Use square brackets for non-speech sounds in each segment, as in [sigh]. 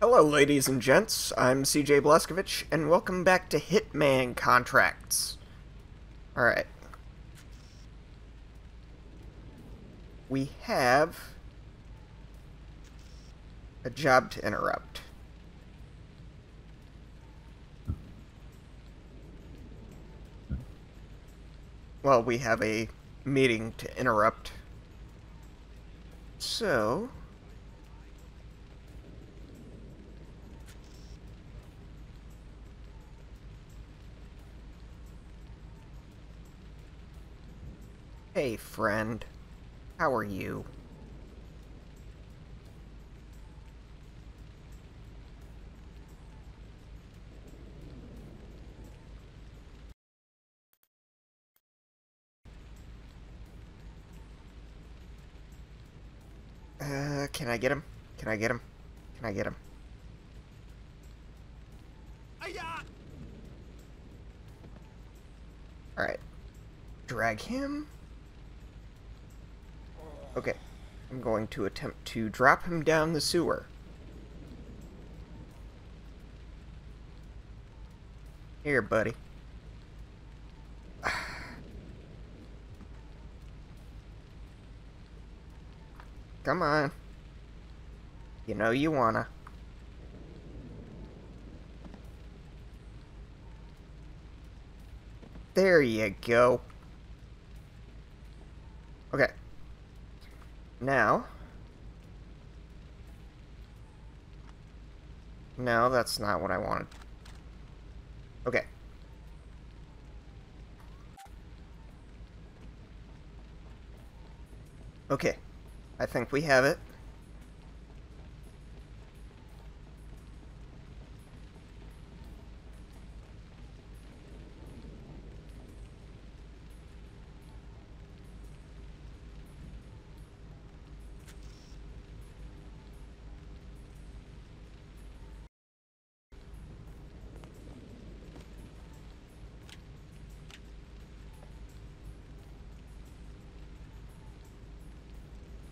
Hello, ladies and gents. I'm CJ Blazkowicz, and welcome back to Hitman Contracts. Alright. We have a job to interrupt. Well, we have a meeting to interrupt. So, Hey, friend. How are you? Uh, can I get him? Can I get him? Can I get him? Alright. Drag him. Okay. I'm going to attempt to drop him down the sewer. Here, buddy. [sighs] Come on. You know you wanna. There you go. Okay. Now... No, that's not what I wanted. Okay. Okay. I think we have it.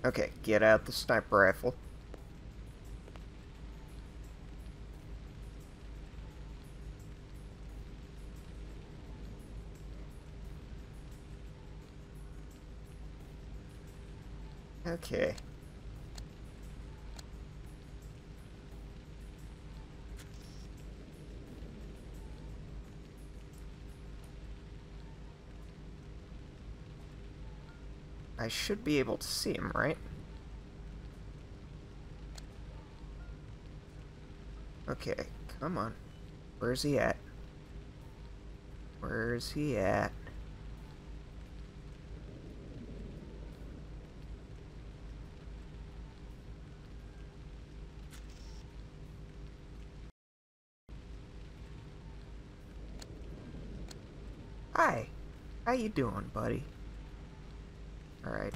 Okay, get out the sniper rifle. Okay. I should be able to see him, right? Okay, come on. Where's he at? Where's he at? Hi. How you doing, buddy? Alright.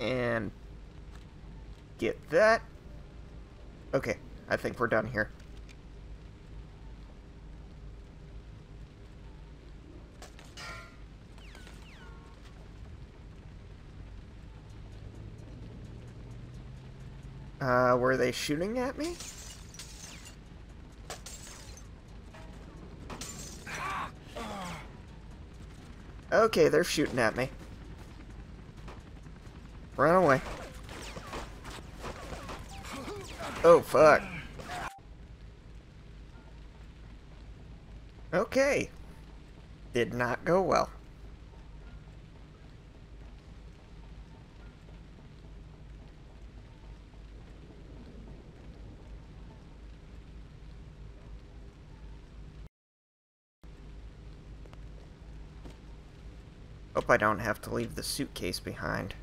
And get that. Okay, I think we're done here. Uh, were they shooting at me? Okay, they're shooting at me. Run away. Oh, fuck. Okay. Did not go well. Hope I don't have to leave the suitcase behind.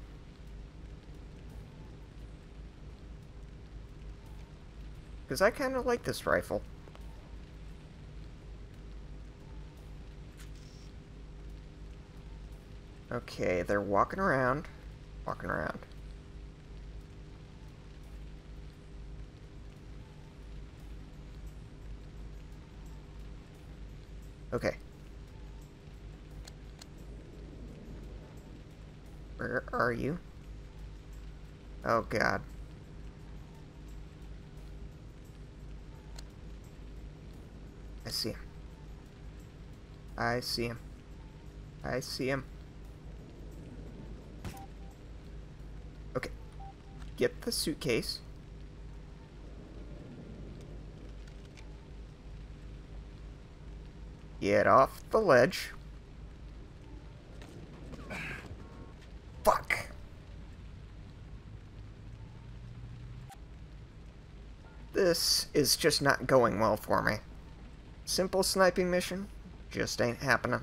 Because I kind of like this rifle. Okay, they're walking around. Walking around. Okay. Where are you? Oh god. I see him. I see him. I see him. Okay. Get the suitcase. Get off the ledge. This is just not going well for me. Simple sniping mission just ain't happening.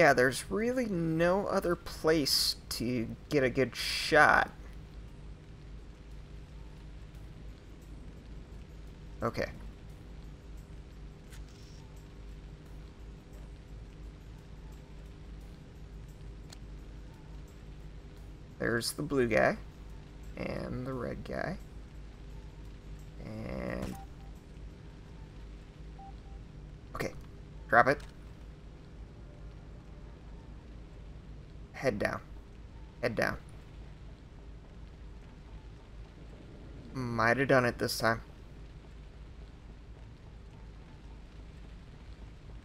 Yeah, there's really no other place to get a good shot. Okay. There's the blue guy. And the red guy. And... Okay. Drop it. Head down. Head down. Might have done it this time.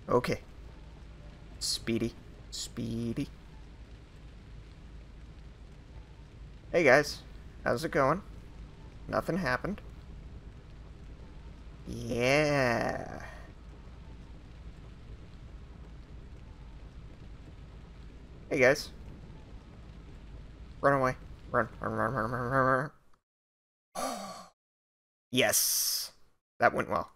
Okay. Speedy. Speedy. Hey guys. How's it going? Nothing happened. Yeah. Hey guys. Run away. Run, run, run, run, run, run, run. [gasps] yes. That went well.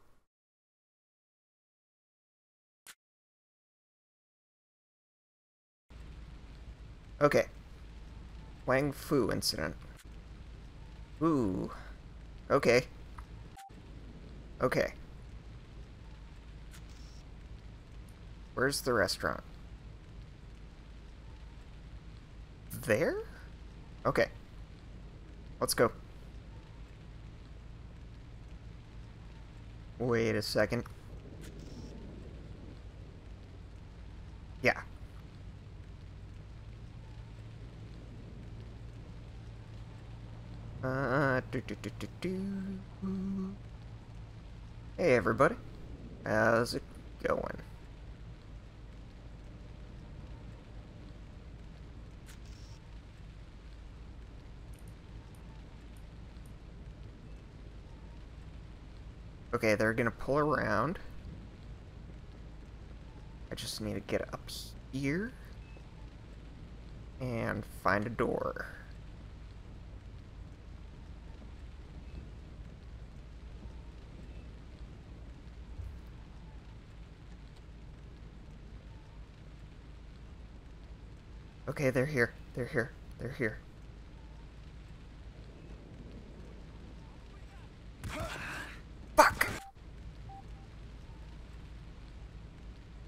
Okay. Wang Fou incident. Ooh. Okay. Okay. Where's the restaurant? There? Okay. Let's go. Wait a second. Yeah. Uh. Hey everybody. How's it going? Okay, they're gonna pull around. I just need to get up here and find a door. Okay, they're here. They're here. They're here. Fuck!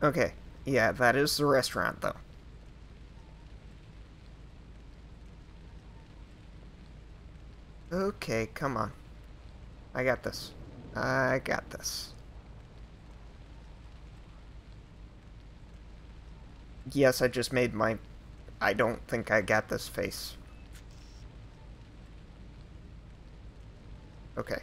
Okay. Yeah, that is the restaurant, though. Okay, come on. I got this. I got this. Yes, I just made my... I don't think I got this face. Okay.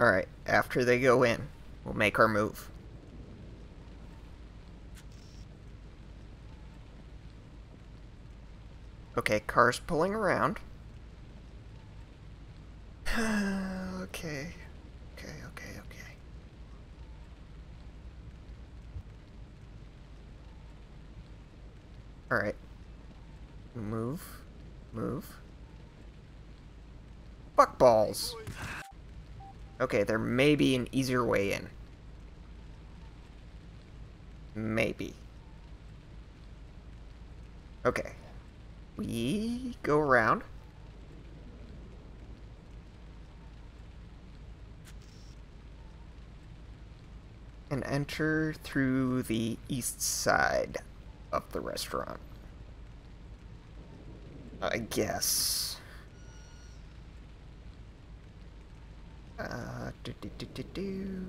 Alright, after they go in, we'll make our move. Okay, car's pulling around. [sighs] okay. Okay, okay, okay. Alright. Move. Move. Fuck balls. Okay, there may be an easier way in. Maybe. Okay. We go around. And enter through the east side of the restaurant. I guess. Uh, do, do, do, do, do.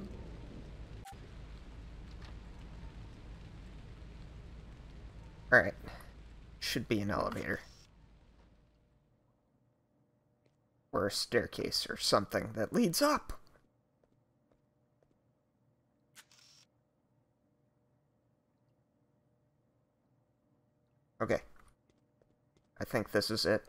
Alright. Should be an elevator. Or a staircase or something that leads up. Okay. I think this is it.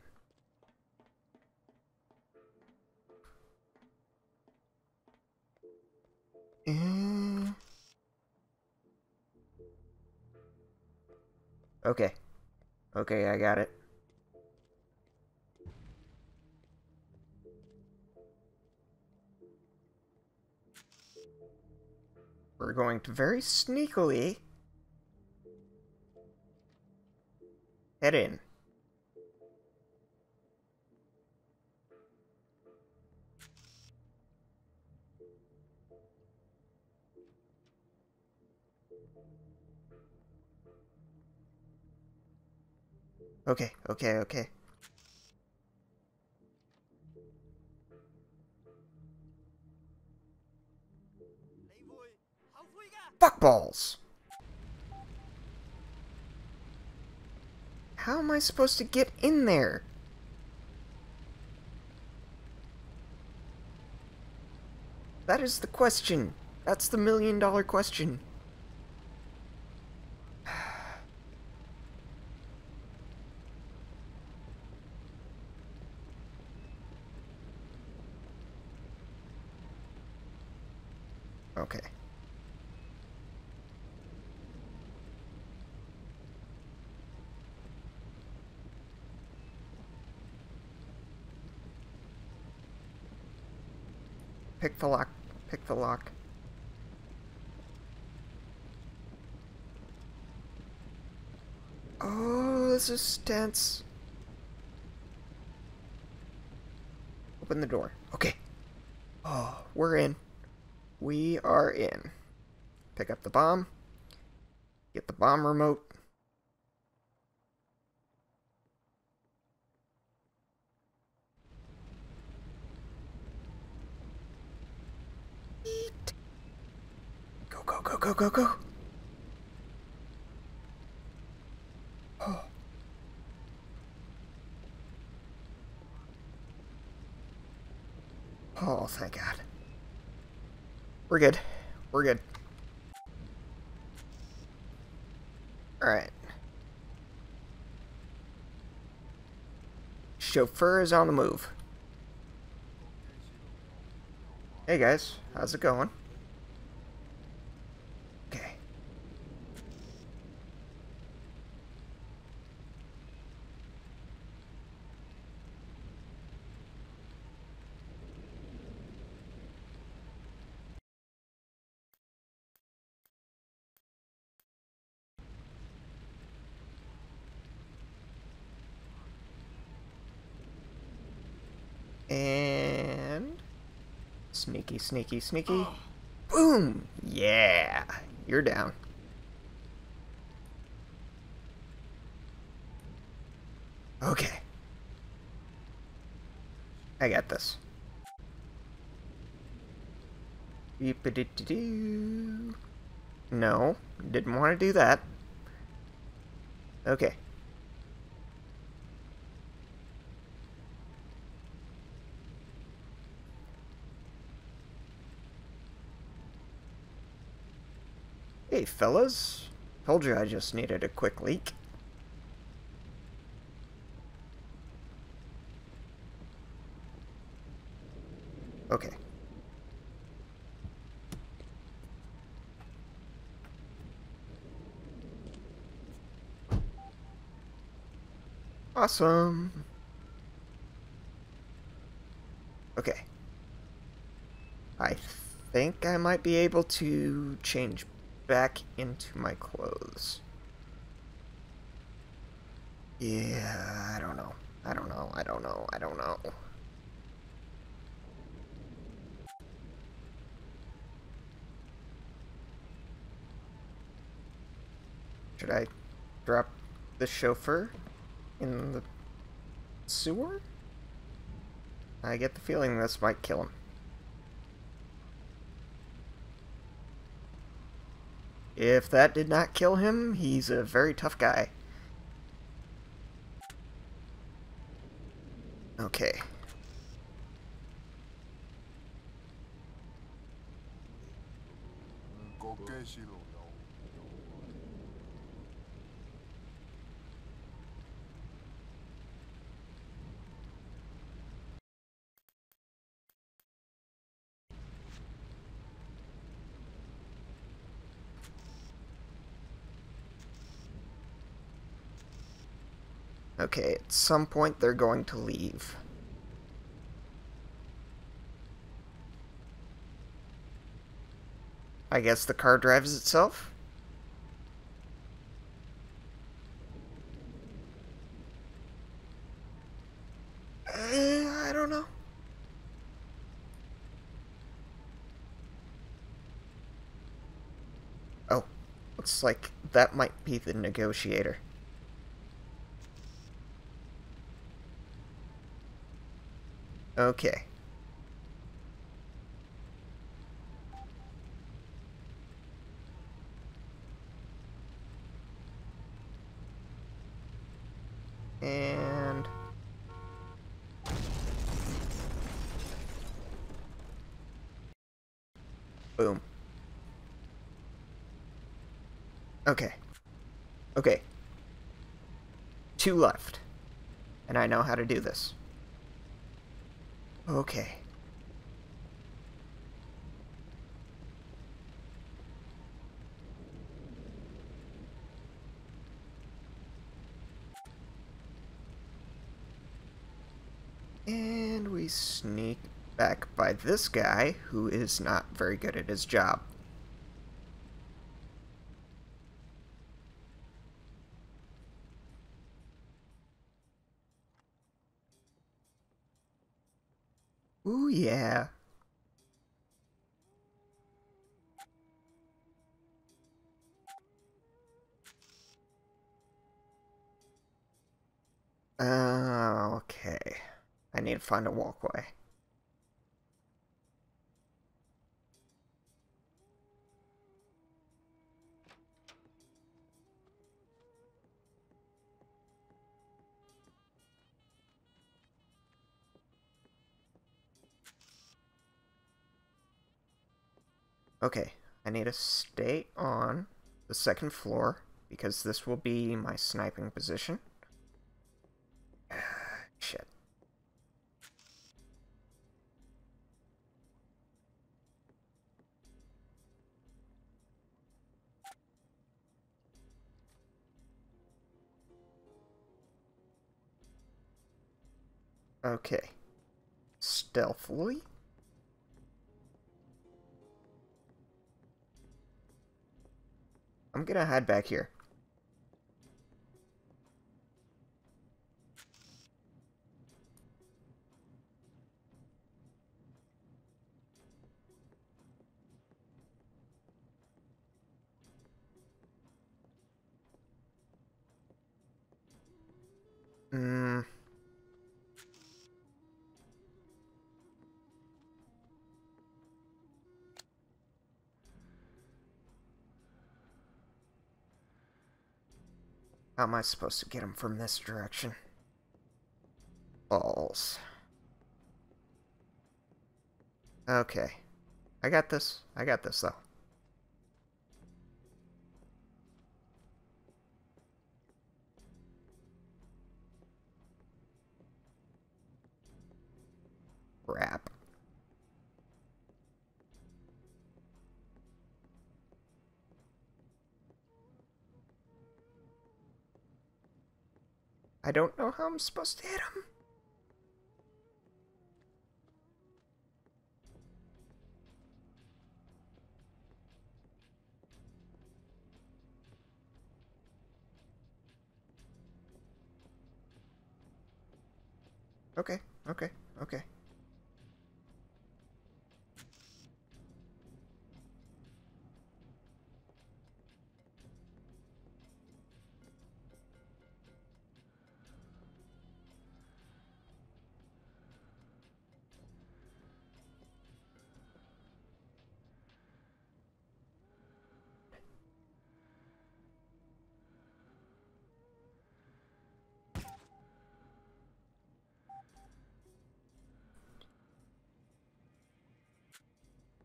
Okay. Okay, I got it. We're going to very sneakily head in. Okay, okay, okay. Fuck balls! How am I supposed to get in there? That is the question. That's the million dollar question. Okay. Pick the lock. Pick the lock. Oh, this is tense. Open the door. Okay. Oh, we're in. We are in. Pick up the bomb. Get the bomb remote. Go, go, go, go, go, go. Oh. Oh, thank God. We're good. We're good. Alright. Chauffeur is on the move. Hey guys, how's it going? Okay. And sneaky, sneaky, sneaky. Boom! Yeah, you're down. Okay. I got this. No, didn't want to do that. Okay. Hey, fellas. Told you I just needed a quick leak. Okay. Awesome. Okay. I think I might be able to change back into my clothes. Yeah, I don't know. I don't know. I don't know. I don't know. Should I drop the chauffeur in the sewer? I get the feeling this might kill him. If that did not kill him, he's a very tough guy. Okay. Okay, at some point they're going to leave. I guess the car drives itself? Uh, I don't know. Oh, looks like that might be the negotiator. Okay. And... Boom. Okay. Okay. Two left. And I know how to do this. Okay. And we sneak back by this guy, who is not very good at his job. Ooh, yeah. Uh, okay. I need to find a walkway. Okay, I need to stay on the second floor because this will be my sniping position. Okay. Stealthily. I'm gonna hide back here. How am I supposed to get him from this direction? Balls. Okay. I got this. I got this, though. I don't know how I'm supposed to hit him. Okay, okay, okay.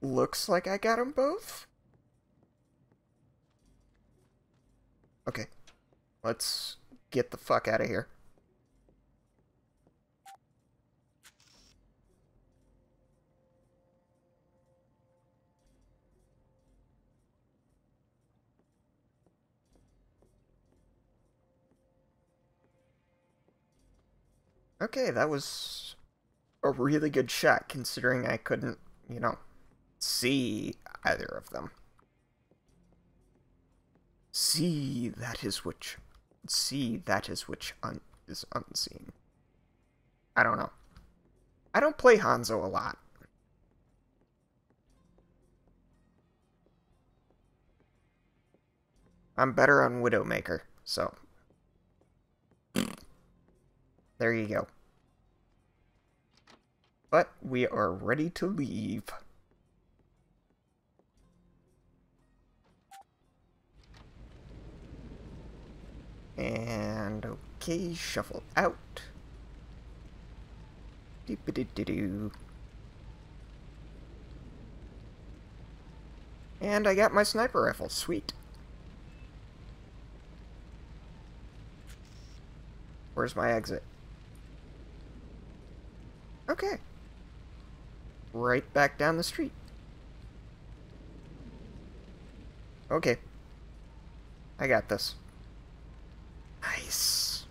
Looks like I got them both. Okay. Let's get the fuck out of here. Okay, that was a really good shot considering I couldn't, you know, see either of them. See that is which see that is which un, is unseen. I don't know. I don't play Hanzo a lot. I'm better on Widowmaker, so there you go. But we are ready to leave. And okay, shuffle out. Doo-ba-doo-doo-doo. And I got my sniper rifle. Sweet. Where's my exit? Okay. Right back down the street. Okay. I got this. Nice.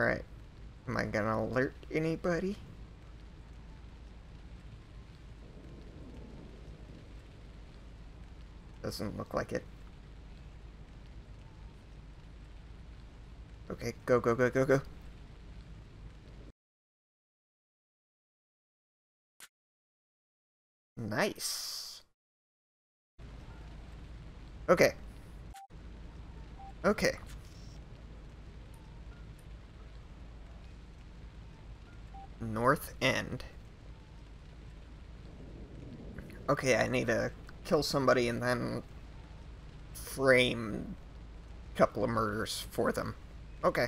Alright. Am I gonna alert anybody? Doesn't look like it. Okay, go, go, go, go, go. Nice. Okay. Okay. North End. Okay, I need to kill somebody and then frame a couple of murders for them. Okay.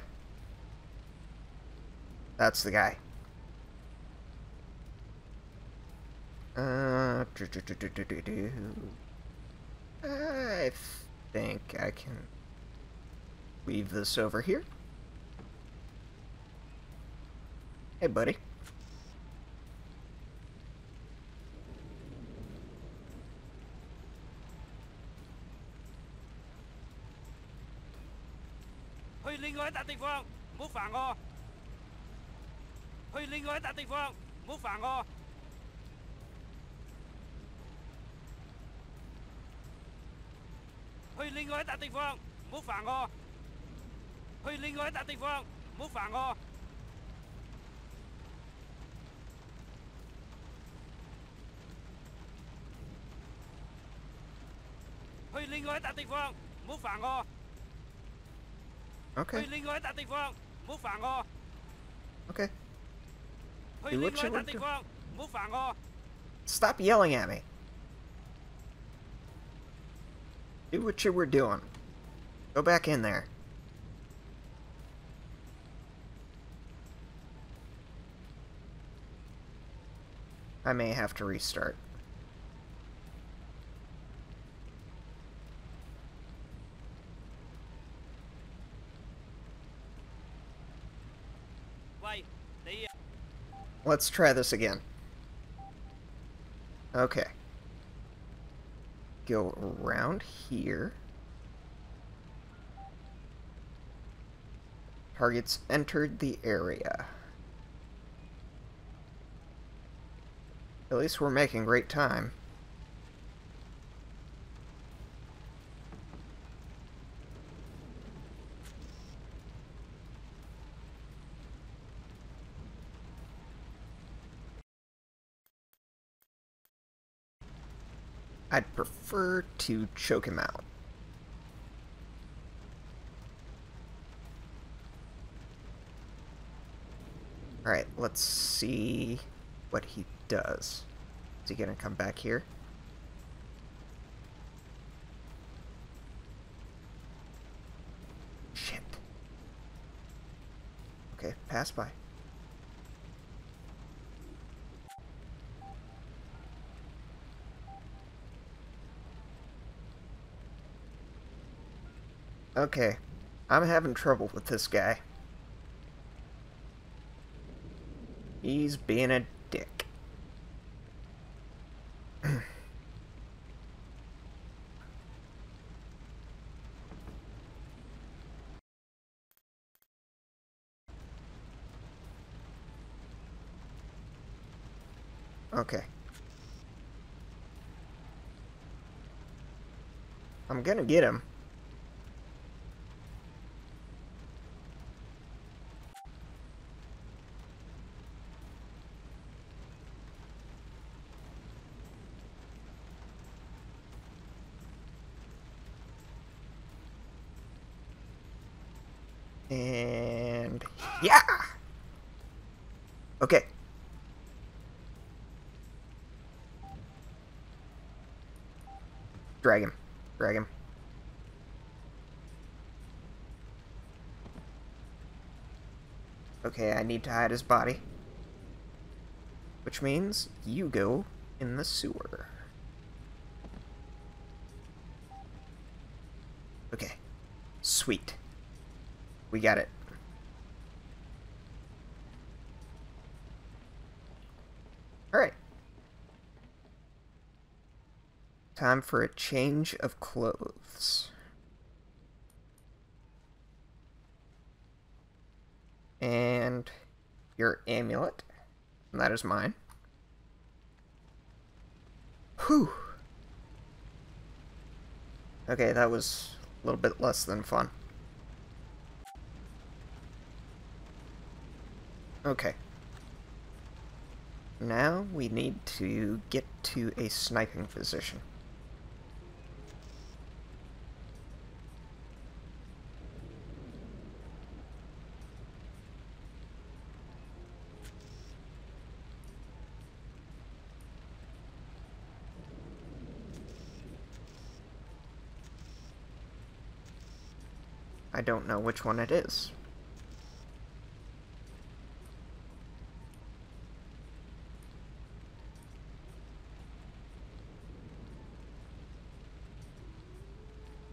That's the guy. Uh. I think I can leave this over here. Hey, buddy. Đi 另外一笪地方，唔好烦我。去另外一笪地方，唔好烦我。去另外一笪地方，唔好烦我。去另外一笪地方，唔好烦我。 去另外一笪地方，唔好烦我。 Okay. 去另外一笪地方，唔好烦我。 Okay. 去 Do 另外 what 一 you 笪 want 地 to. 方，唔好烦我。 Stop yelling at me. Do what you were doing. Go back in there. I may have to restart. Let's try this again. Okay. Go around here. Targets entered the area. At least we're making great time. I'd prefer to choke him out. Alright, let's see what he does. Is he gonna come back here? Shit. Okay, pass by. Okay, I'm having trouble with this guy. He's being a dick. [clears throat] okay. I'm gonna get him. And yeah. Okay. Drag him. Drag him. Okay, I need to hide his body. Which means you go in the sewer. Okay. Sweet. We got it. Alright. Time for a change of clothes. And your amulet. And that is mine. Whew. Okay, that was a little bit less than fun. Okay. Now we need to get to a sniping position. I don't know which one it is.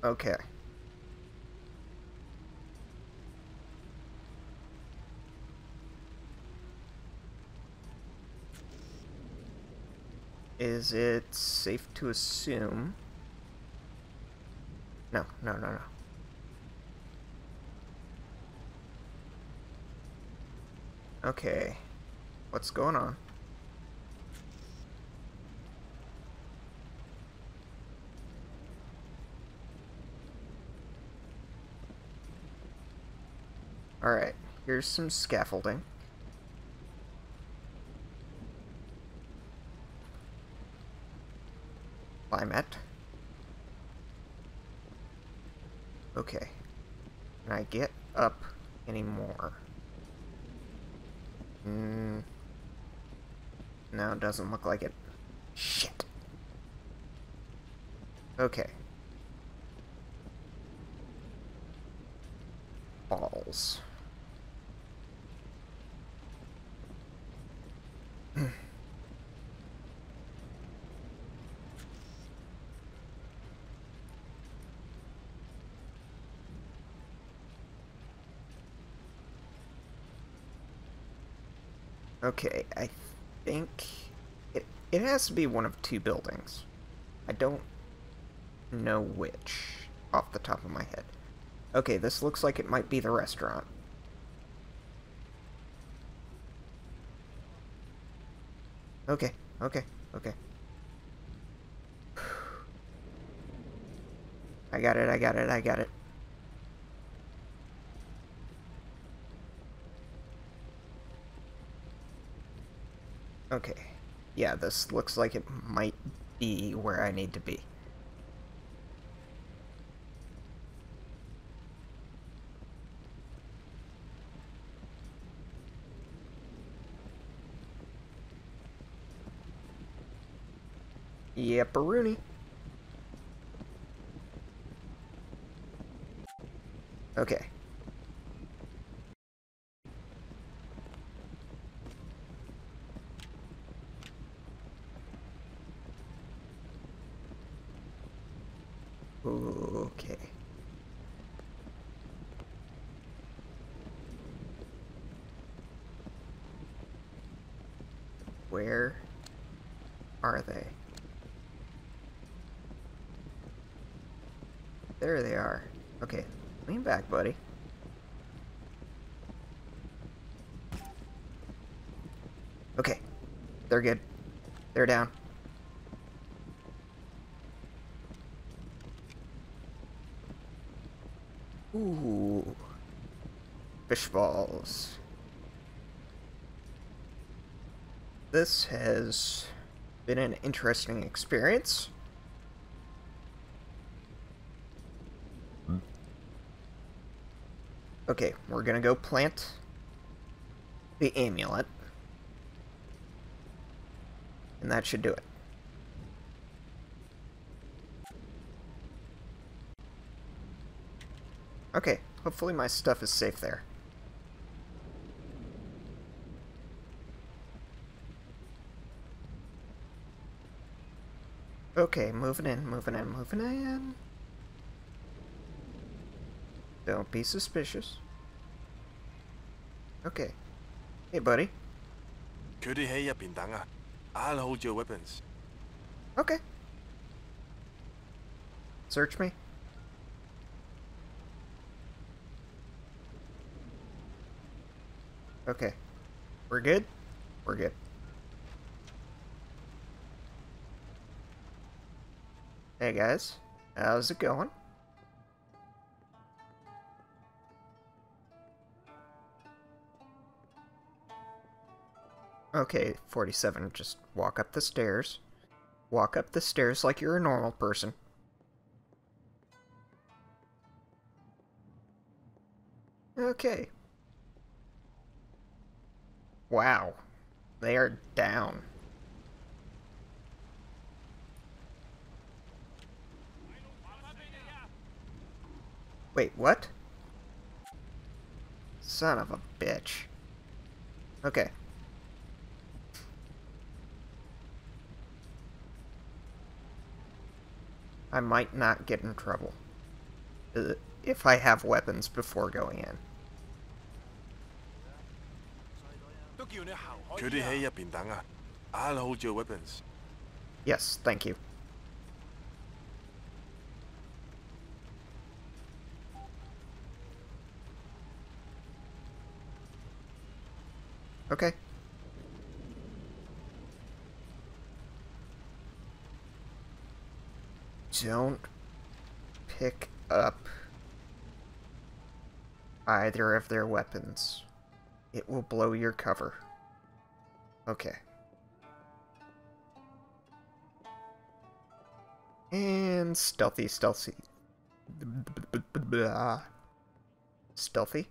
Okay. Is it safe to assume? No, no, no, no. Okay. What's going on? Alright, here's some scaffolding. Limet. Okay. Can I get up anymore? Mm. No, it doesn't look like it. Shit. Okay. Balls. Okay, I think it, it has to be one of two buildings. I don't know which off the top of my head. Okay, this looks like it might be the restaurant. Okay, Okay, okay. [sighs] I got it, I got it, I got it. Okay. Yeah, this looks like it might be where I need to be. Yep, Rooney. Okay. Okay. Where are they? There they are. Okay, lean back, buddy. Okay, they're good. They're down. Ooh. Fish balls. This has been an interesting experience. Okay, we're gonna go plant the amulet. And that should do it. Okay, hopefully my stuff is safe there. Okay, moving in, moving in, moving in. Don't be suspicious. Okay. Hey, buddy. I'll hold your weapons. Okay. Search me. Okay. We're good? We're good. Hey guys, how's it going? Okay, 47, just walk up the stairs. Walk up the stairs like you're a normal person. Okay. Wow. They are down. Wait, what? Son of a bitch. Okay. I might not get in trouble. Uh, if I have weapons before going in. 都叫你行开佢哋喺入边等啊！I'll hold your weapons。 Yes, thank you. Okay. Don't pick up either of their weapons. It will blow your cover. Okay. And stealthy, stealthy. Stealthy.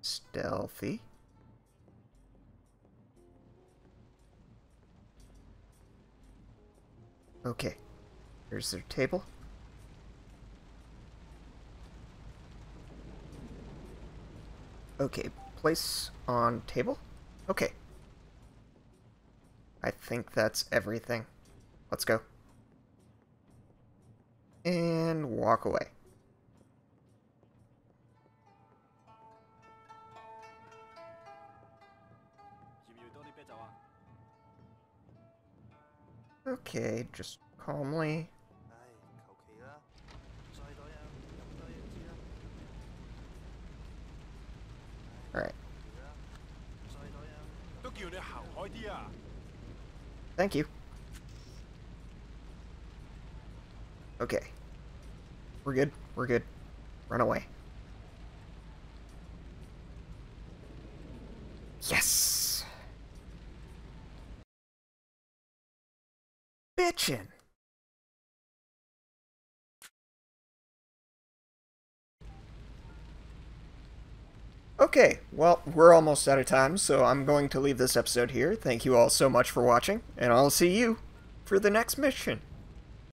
Stealthy. Okay. Here's their table. Okay, place on table. Okay. I think that's everything. Let's go. And walk away. Okay, just calmly. Alright. Thank you. Okay. We're good. We're good. Run away. Yes! Bitchin'! Okay, well, we're almost out of time, so I'm going to leave this episode here. Thank you all so much for watching, and I'll see you for the next mission.